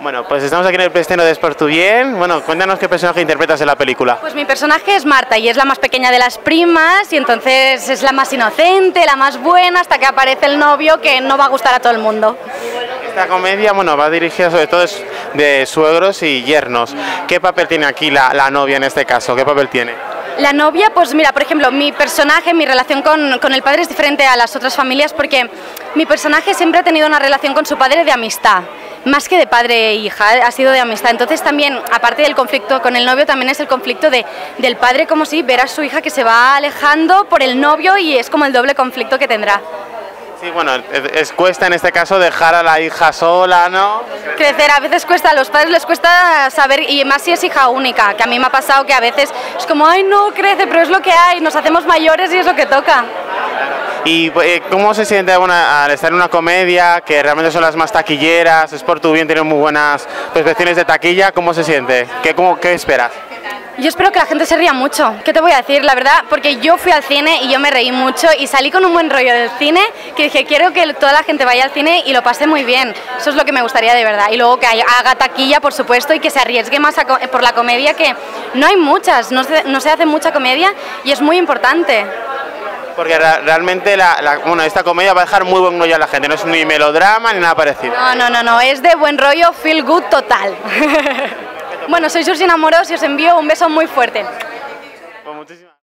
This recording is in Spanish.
Bueno, pues estamos aquí en el preestreno de Sport Bien. Bueno, cuéntanos qué personaje interpretas en la película. Pues mi personaje es Marta y es la más pequeña de las primas y entonces es la más inocente, la más buena, hasta que aparece el novio que no va a gustar a todo el mundo. Esta comedia, bueno, va dirigida sobre todo de suegros y yernos. ¿Qué papel tiene aquí la, la novia en este caso? ¿Qué papel tiene? La novia, pues mira, por ejemplo, mi personaje, mi relación con, con, el padre es diferente a las otras familias porque mi personaje siempre ha tenido una relación con su padre de amistad más que de padre e hija, ha sido de amistad. Entonces también, aparte del conflicto con el novio, también es el conflicto de, del padre como si ver a su hija que se va alejando por el novio y es como el doble conflicto que tendrá. Sí, bueno, es, cuesta en este caso dejar a la hija sola, ¿no? Crecer, a veces cuesta, a los padres les cuesta saber, y más si es hija única, que a mí me ha pasado que a veces es como, ay, no, crece, pero es lo que hay, nos hacemos mayores y es lo que toca. ¿Y eh, cómo se siente al estar en una comedia, que realmente son las más taquilleras, es por tu bien, tiene muy buenas percepciones de taquilla, ¿cómo se siente? ¿Qué, cómo, qué esperas? Yo espero que la gente se ría mucho. ¿Qué te voy a decir? La verdad, porque yo fui al cine y yo me reí mucho y salí con un buen rollo del cine que dije, quiero que toda la gente vaya al cine y lo pase muy bien. Eso es lo que me gustaría de verdad. Y luego que haga taquilla, por supuesto, y que se arriesgue más por la comedia, que no hay muchas, no se, no se hace mucha comedia y es muy importante. Porque realmente la, bueno, esta comedia va a dejar muy buen rollo a la gente, no es ni melodrama ni nada parecido. No, no, no, no, es de buen rollo, feel good total. bueno, soy Georgina Moros y os envío un beso muy fuerte. Pues